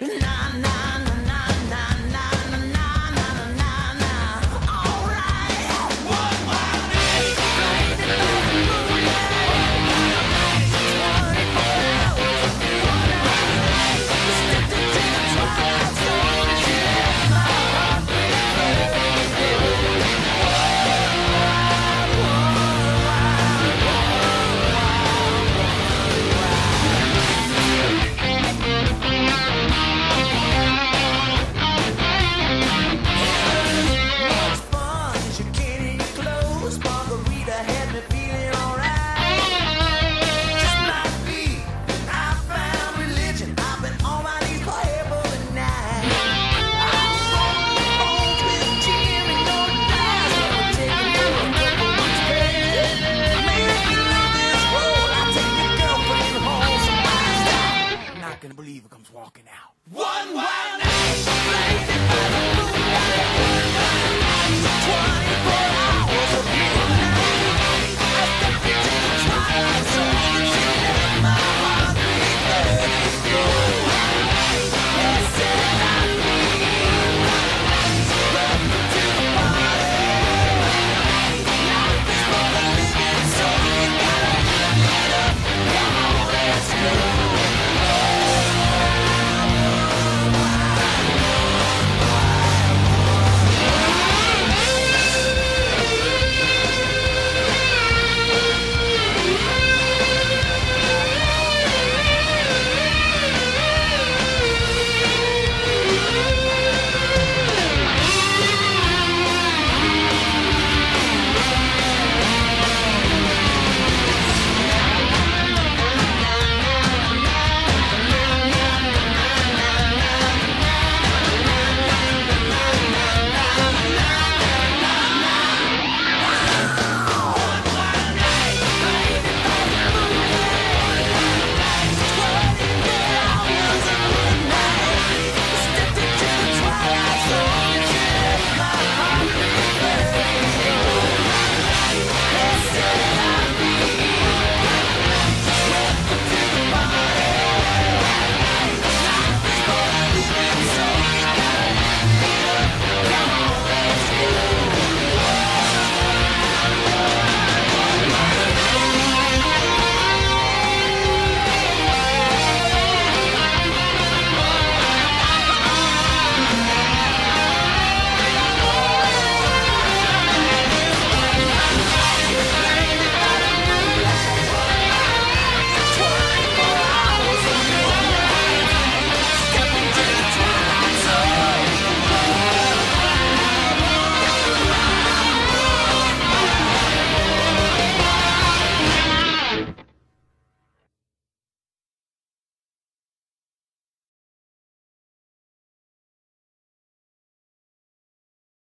Now back and believe it comes walking out. One wild night, blazing by the moonlight, one night, twenty-four.